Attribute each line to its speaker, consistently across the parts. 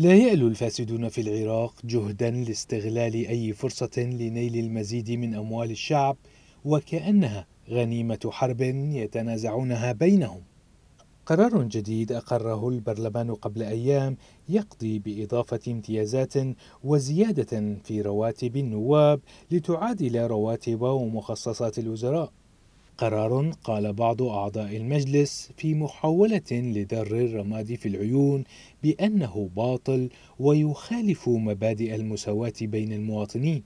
Speaker 1: لا يألو الفاسدون في العراق جهدا لاستغلال أي فرصة لنيل المزيد من أموال الشعب وكأنها غنيمة حرب يتنازعونها بينهم. قرار جديد أقره البرلمان قبل أيام يقضي بإضافة امتيازات وزيادة في رواتب النواب لتعادل رواتب ومخصصات الوزراء. قرار قال بعض أعضاء المجلس في محاولة لدر الرماد في العيون بأنه باطل ويخالف مبادئ المساواة بين المواطنين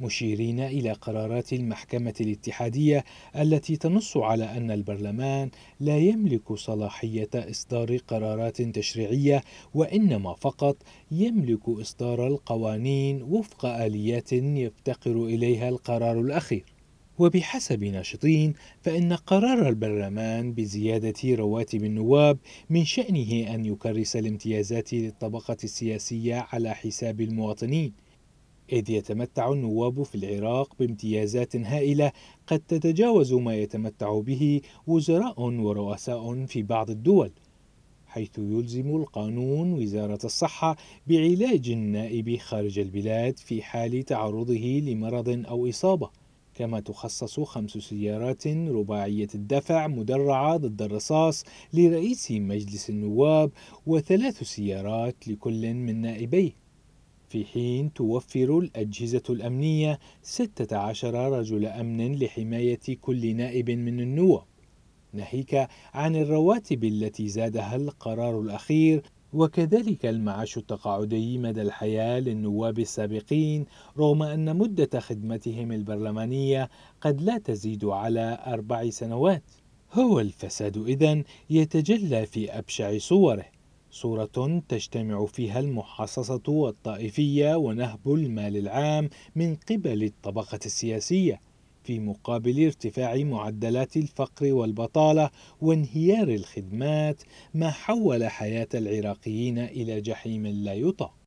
Speaker 1: مشيرين إلى قرارات المحكمة الاتحادية التي تنص على أن البرلمان لا يملك صلاحية إصدار قرارات تشريعية وإنما فقط يملك إصدار القوانين وفق آليات يفتقر إليها القرار الأخير. وبحسب ناشطين فإن قرار البرلمان بزيادة رواتب النواب من شأنه أن يكرس الامتيازات للطبقة السياسية على حساب المواطنين. إذ يتمتع النواب في العراق بامتيازات هائلة قد تتجاوز ما يتمتع به وزراء ورؤساء في بعض الدول حيث يلزم القانون وزارة الصحة بعلاج النائب خارج البلاد في حال تعرضه لمرض أو إصابة. كما تخصص خمس سيارات رباعية الدفع مدرعة ضد الرصاص لرئيس مجلس النواب وثلاث سيارات لكل من نائبيه. في حين توفر الأجهزة الأمنية 16 رجل أمن لحماية كل نائب من النواب. ناهيك عن الرواتب التي زادها القرار الأخير وكذلك المعاش التقاعدي مدى الحياة للنواب السابقين رغم أن مدة خدمتهم البرلمانية قد لا تزيد على أربع سنوات. هو الفساد إذن يتجلى في أبشع صوره. صورة تجتمع فيها المحاصصة والطائفية ونهب المال العام من قبل الطبقة السياسية. في مقابل ارتفاع معدلات الفقر والبطالة وانهيار الخدمات ما حول حياة العراقيين إلى جحيم لا يطاق.